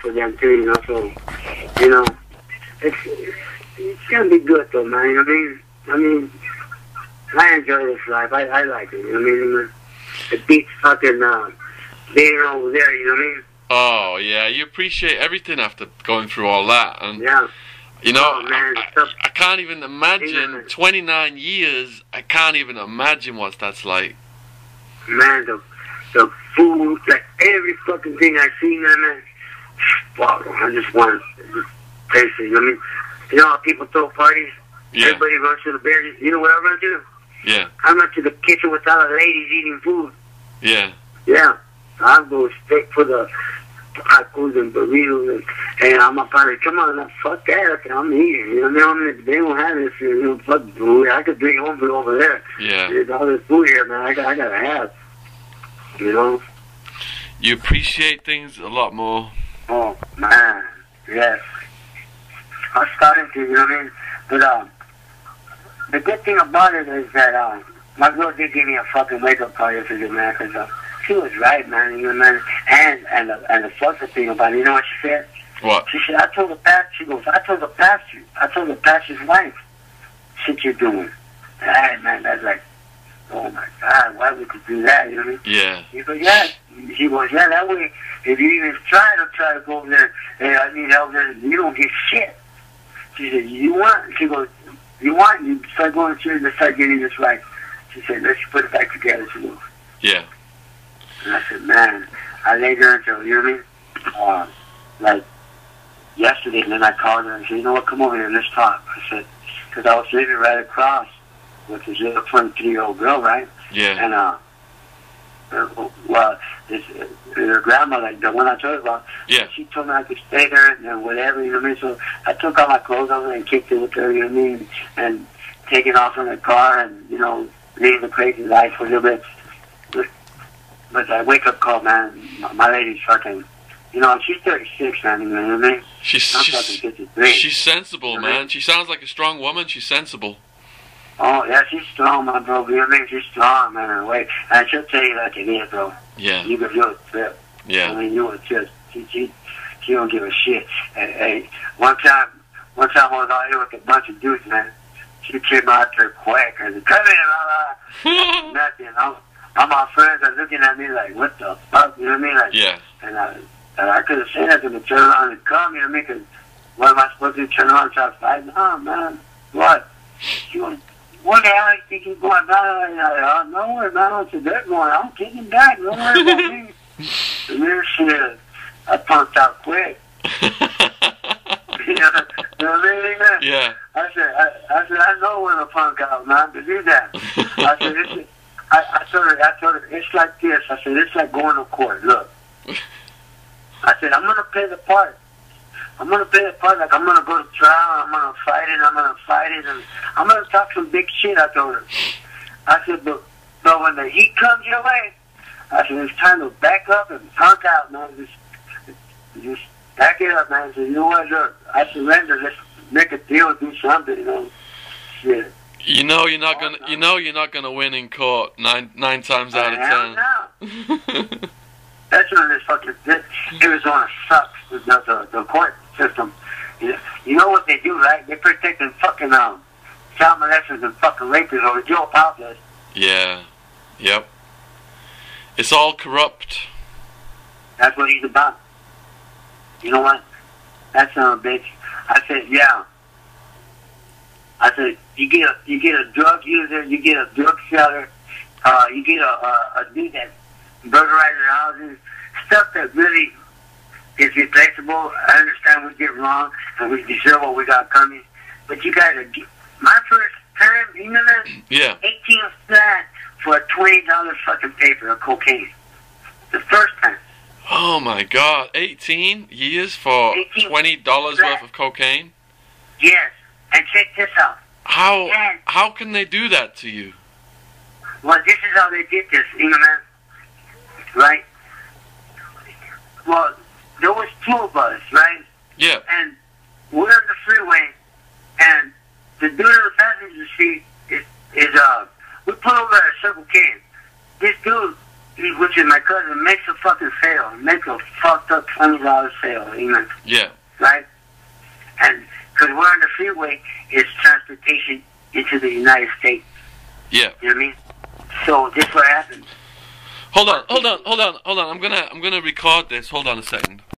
for them too, you know. So, you know, it's it's gonna be good though, man. You know I mean? I mean, I enjoy this life. I I like it. You know what I mean? It beats fucking uh, being over there. You know what I mean? Oh yeah, you appreciate everything after going through all that, and Yeah. you know, Oh, man, I, I, I can't even imagine. Yeah. 29 years, I can't even imagine what that's like. man, the the food, like every fucking thing I see, man, man. Fuck, I just want to taste it. You know I mean? You know how people throw parties? Yeah, Everybody runs to the beer. You know what I'm gonna Do? Yeah, I run to the kitchen with all the ladies eating food. yeah, Yeah, I go straight for the tacos and burritos, and, and I'm on it. Come on, now, fuck that. I'm eating. You know, what I mean? they don't have this. You know, fuck food. I could bring home food over there. yeah. There's all this food here, man. I got, I gotta have. You know. You appreciate things a lot more. Oh man, yes. I'm starting to, you know what I mean? But um, the good thing about it is that um, my girl did give me a fucking wake up call yesterday, man. Cause uh, she was right, man. You know, man. And and the, and the fucking thing about it, you know what she said? What? She said, I told the pastor. She goes, I told the pastor. I told the pastor's wife. Shit you're doing. Hey, man, that's like, oh my god, why would you do that? You know what I mean? Yeah, He goes, yeah. He goes, yeah, that way, if you even try to try to go over there, hey, I need help there, you don't get shit. She said, you want, she goes, you want, you start going to church and start getting this right. She said, let's put it back together. She goes, yeah, and I said, man, I laid there until, you know what I mean? Uh, like, yesterday, and then I called her and said, you know what, come over here, let's talk. I said, because I was living right across with this little 23-year-old girl, right? yeah, And uh, uh, well, this, uh, her grandmother, the one I told you about, yeah, she told me I could stay there and whatever, you know what I mean? So I took all my clothes off and kicked it with her, you know what I mean? And taking off in the car and, you know, leaving the crazy life for a little bit. But, that wake up call, man, my, my lady's fucking, you know, she's 36, man, you know what I mean? she's I'm she's, fucking 53. she's sensible, man. She sounds like a strong woman. She's sensible. Oh, yeah, she's strong, my bro, you know what I mean? She's strong, man, in a way. And she'll tell you like it is, bro. Yeah, You can feel it, trip. I yeah, mean, you would just she she she don't give a shit. And, hey, one time, one time I was out here with a bunch of dudes, man. She came out there quick and come in, blah, blah. nothing. I'm, all my friends are looking at me like, what the fuck? You know what I mean? Like, yeah, and I, and I could have said that to them, turn around and come. You know what I mean? Because what am I supposed to do? Turn around and try to fight? No, man. What? She was. What the hell are you thinking going down? I, oh, no man. I said, they're. I'm kicking back. Don't worry about me. And then shit, I punked out quick. you know what I mean? yeah, I said, I, I said, I know when to punk out, man, to do that. I said, it's, I, I told her, I told her, it's like this. I said, it's like going to court. Look, I said, I'm gonna play the part. I'm gonna play the part like I'm gonna go to trial. I'm gonna fight it. I'm gonna fight it, and I'm gonna talk some big shit. I told her. I said, but but when the heat comes your way, I said it's time to back up and punk out, man. Just just back it up, man. I said, you know what? Look, I surrender. Let's make a deal. Do something, you know. Shit. You know you're not oh, gonna. You know you're not gonna win in court nine nine times out of no. ten. That's when this fucking Arizona sucks. The, the, the court system. You, you know what they do, right? They protecting fucking um, child molesters and fucking rapists over Joe yeah. Yep. It's all corrupt. That's what he's about. You know what? That son of a bitch. I said, yeah. I said, you get a you get a drug user, you get a drug seller, uh, you get a, a, a dude that burglarizes houses, stuff that really is replaceable. I understand we get wrong and we deserve what we got coming, but you guys are. ge- My first time, you know that Yeah. eighteen flat for a twenty dollar fucking paper of cocaine. The first time. Oh my God! Eighteen years for 18 twenty dollars worth of cocaine. Yes. And check this out. How Yeah. how can they do that to you? Well, this is how they did this, you know, man. Right? Well, there was two of us, right? Yeah. And we're on the freeway, and the dude in the passenger seat is, is uh, we pull over at a Circle K. This dude he, which is my cousin, makes a fucking sale, makes a fucked up twenty dollars sale, you know, Yeah. right? And because we're on the freeway, it's transportation into the United States. Yeah. You know what I mean? So this what happened. Hold on, hold on, hold on, hold on. I'm gonna I'm gonna record this. Hold on a second.